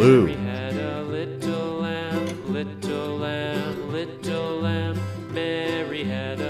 blue. We had a little lamb, little lamb, little lamb. Mary had a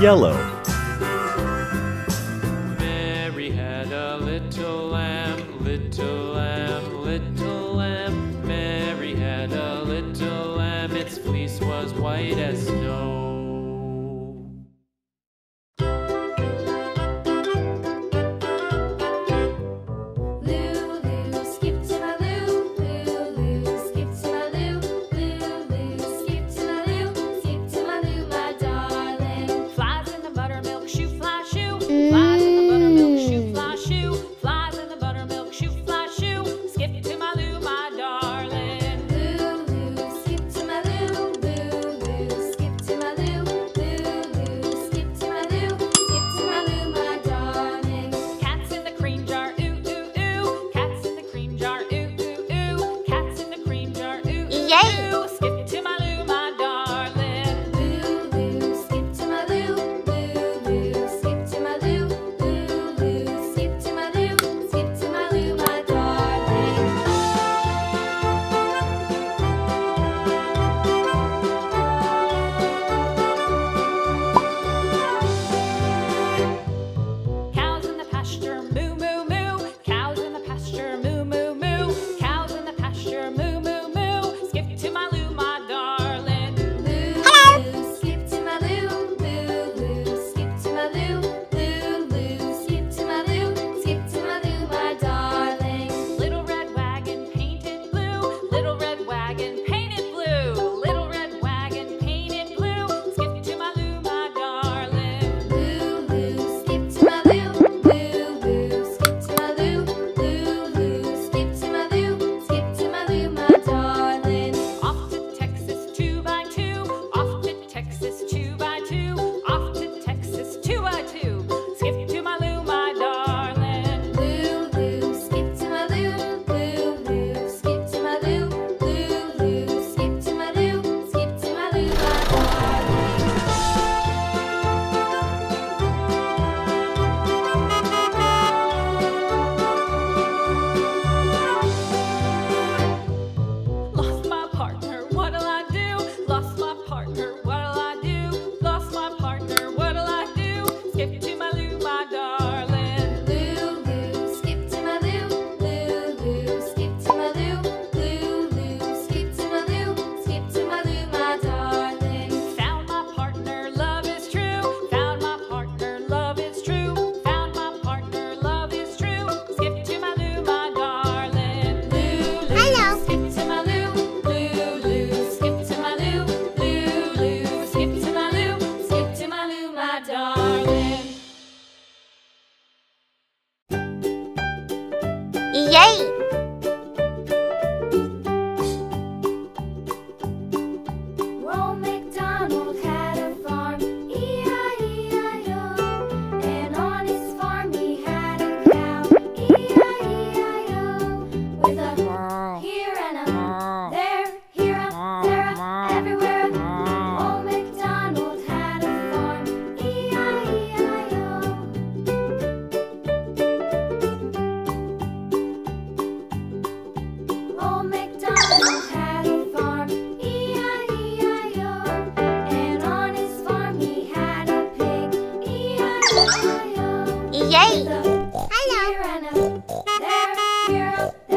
yellow. Yay! Yay! Hello.